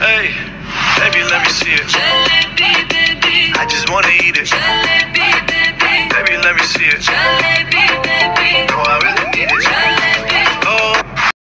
Hey, baby, let me see it. Jalebi, I just wanna eat it. Jalebi, baby, let me see it. Jalebi.